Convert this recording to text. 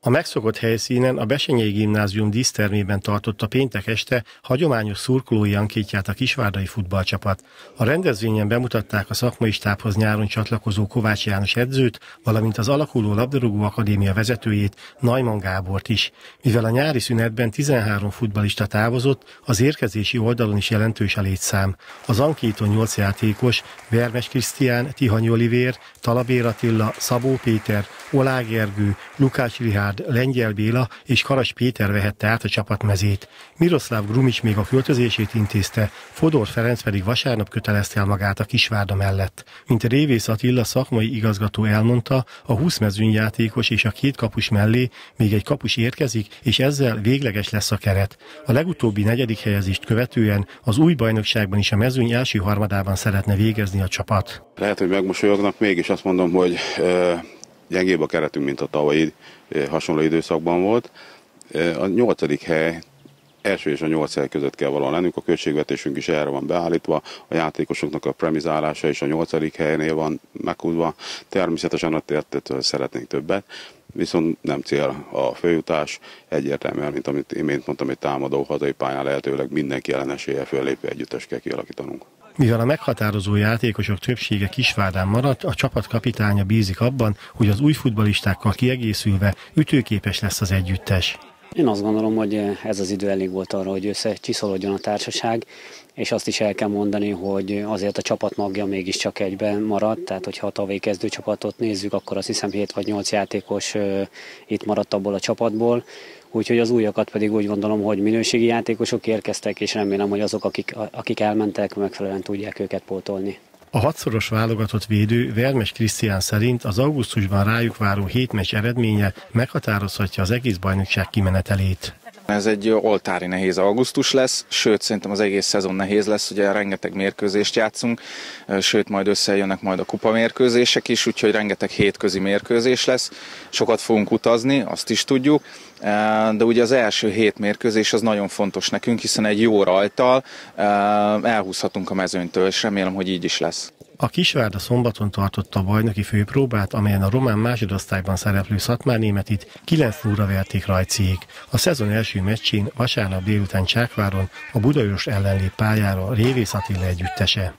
A megszokott helyszínen a Besenyei Gimnázium dísztermében tartotta péntek este hagyományos szurkolói ankítját a kisvárdai futballcsapat. A rendezvényen bemutatták a szakmai stábhoz nyáron csatlakozó Kovács János edzőt, valamint az alakuló labdarúgó akadémia vezetőjét, Najman Gábort is. Mivel a nyári szünetben 13 futbalista távozott, az érkezési oldalon is jelentős a létszám. Az ankító 8 játékos, Vermes Krisztián, Tihanyi Olivér, Talabér Attila, Szabó Péter, Olá Gergő, Lukács Rihárd, Lengyel Béla és Karas Péter vehette át a csapatmezét. Miroslav Grumics még a költözését intézte, Fodor Ferenc pedig vasárnap kötelezte el magát a Kisvárda mellett. Mint a Révész Attila szakmai igazgató elmondta, a 20 mezőnyjátékos és a két kapus mellé még egy kapus érkezik, és ezzel végleges lesz a keret. A legutóbbi negyedik helyezést követően az új bajnokságban is a mezőny első harmadában szeretne végezni a csapat. Lehet, hogy megmosolyognak, mégis azt mondom, hogy gyengébb a keretünk, mint a tavalyi hasonló időszakban volt. A nyolcadik hely első és a nyolc hely között kell valahol lennünk, a költségvetésünk is erre van beállítva, a játékosoknak a premizálása is a nyolcadik helynél van meghúzva. Természetesen a tértetől szeretnénk többet, viszont nem cél a főjutás, egyértelműen, mint amit imént mondtam, egy támadó hazai pályán lehetőleg mindenki ellenesélye föllépő együttes kell kialakítanunk. Mivel a meghatározó játékosok többsége Kisvárdán maradt, a csapat kapitánya bízik abban, hogy az új futbalistákkal kiegészülve ütőképes lesz az együttes. Én azt gondolom, hogy ez az idő elég volt arra, hogy összecsiszolódjon a társaság, és azt is el kell mondani, hogy azért a csapat magja mégiscsak egyben maradt, tehát hogyha a tavalyi kezdőcsapatot nézzük, akkor azt hiszem 7 vagy 8 játékos itt maradt abból a csapatból, úgyhogy az újakat pedig úgy gondolom, hogy minőségi játékosok érkeztek, és remélem, hogy azok, akik, akik elmentek, megfelelően tudják őket pótolni. A hatszoros válogatott védő Vermes Krisztián szerint az augusztusban rájuk váró hét meccs eredménye meghatározhatja az egész bajnokság kimenetelét. Ez egy oltári nehéz augusztus lesz, sőt szerintem az egész szezon nehéz lesz, ugye rengeteg mérkőzést játszunk, sőt majd összejönnek majd a kupa mérkőzések is, úgyhogy rengeteg hétközi mérkőzés lesz. Sokat fogunk utazni, azt is tudjuk, de ugye az első hét mérkőzés az nagyon fontos nekünk, hiszen egy jó rajtal elhúzhatunk a mezőnytől, és remélem, hogy így is lesz. A Kisvárda szombaton tartotta a bajnoki főpróbát, amelyen a román másodosztályban szereplő Szatmár Németit 9 óra verték rajciék. A szezon első meccsén vasárnap délután Csákváron a Budaörs ellenlép pályára Révész Attila együttese.